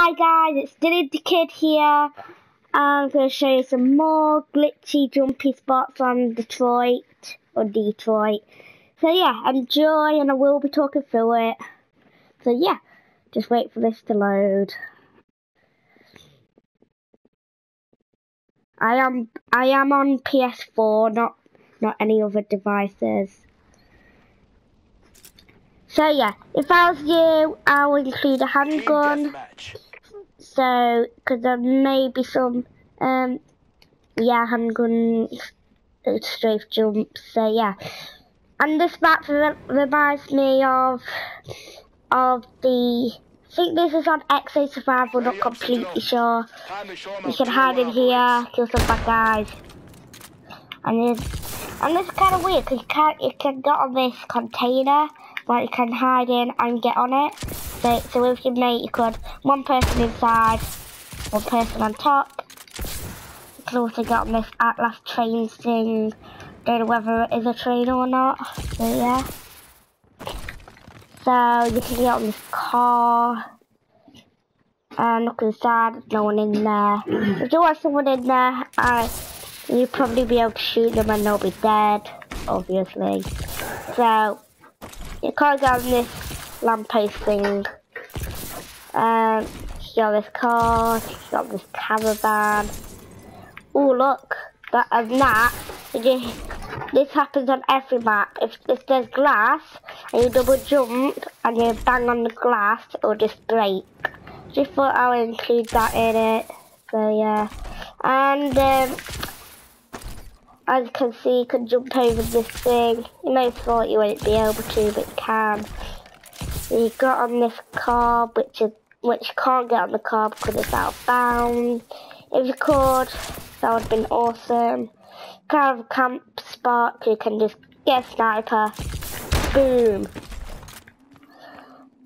Hi guys, it's Dylan the Kid here. I'm going to show you some more glitchy jumpy spots on Detroit, or Detroit. So yeah, enjoy and I will be talking through it. So yeah, just wait for this to load. I am I am on PS4, not not any other devices. So yeah, if I was you, I would include a handgun. So, because there may be some, um, yeah, handgun strafe jumps. So yeah, and this map reminds me of of the. I think this is on Exo Survival, not completely sure. You can hide in here, kill some bad guys. And this, and this is kind of weird because you can't, you can get on this container where you can hide in and get on it. So, so with your mate, you could one person inside, one person on top. You can also get on this Atlas train thing. Don't know whether it is a train or not. So yeah. So you can get on this car. And look inside, there's no one in there. If you want someone in there, uh, you'll probably be able to shoot them and they'll be dead, obviously. So, you can't get on this lamppost thing. Um, you got this car, you got this caravan. Oh look, that and that. This happens on every map. If, if there's glass and you double jump and you bang on the glass, it'll just break. Just thought I would include that in it. So yeah, and um, as you can see, you can jump over this thing. You may have thought you wouldn't be able to, but you can. You got on this car, which is which can't get on the car because it's out of bounds. If you could, that would have been awesome. Kind of camp spot, you can just get a sniper. Boom.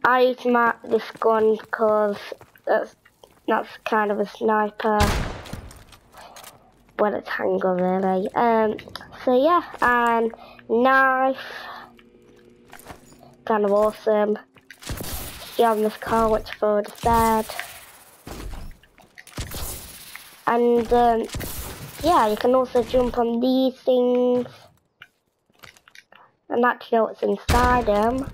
I use my this gun because that's that's kind of a sniper when it's handgun really. Um, so yeah, and knife, kind of awesome. Get on this car, which I've already. And um, yeah, you can also jump on these things and actually what's inside them.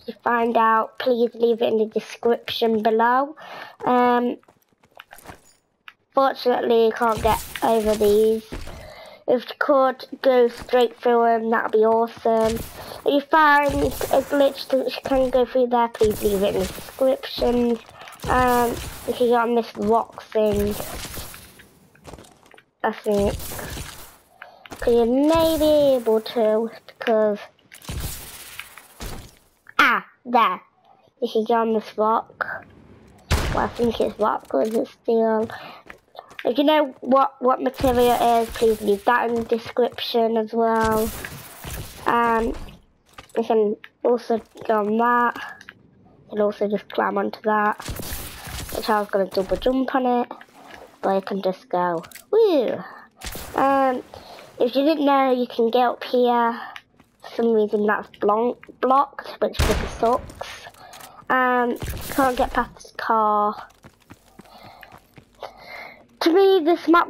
If you find out, please leave it in the description below. Um, Fortunately, you can't get over these. If you could go straight through them, that'd be awesome. If you find a glitch that you can go through there, please leave it in the description. Um, you can get on this rock thing. I think. Because you may be able to, because... Ah, there. You can get on this rock. Well, I think it's rock because it's steel. If you know what, what material it is, please leave that in the description as well. Um, you can also go on that. You can also just climb onto that. Which I was going to double jump on it. But you can just go, woo! Um, if you didn't know, you can get up here. For some reason that's blocked, which really sucks. Um, can't get past the car to me, this map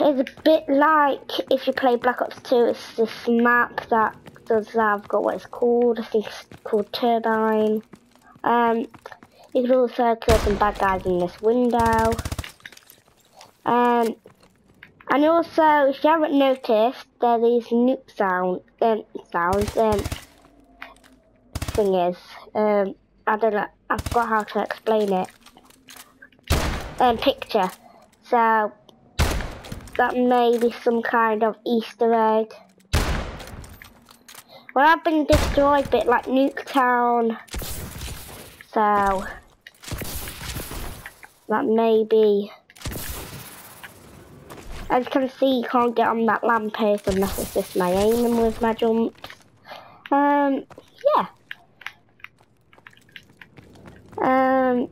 is a bit like if you play Black Ops 2. It's this map that does have got what it's called. I think it's called Turbine. Um, you can also kill some bad guys in this window. Um, and also, if you haven't noticed, there are these nuke sound, um, sounds, um, thingies. Um, I don't know, I forgot how to explain it. Um, picture. So that may be some kind of Easter egg. Well, I've been destroyed a bit like Nuketown. So that may be. As you can see, you can't get on that lamppost unless it's just my aiming with my jumps. Um, yeah. Um,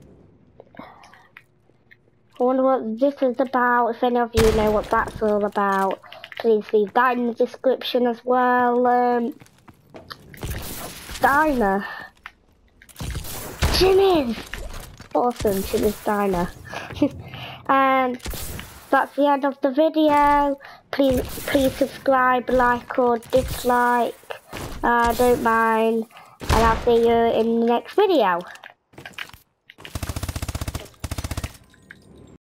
I wonder what this is about. If any of you know what that's all about, please leave that in the description as well. Um, Diner. Jimmy's! awesome this diner. and that's the end of the video. Please, please subscribe, like or dislike. Uh, don't mind. And I'll see you in the next video.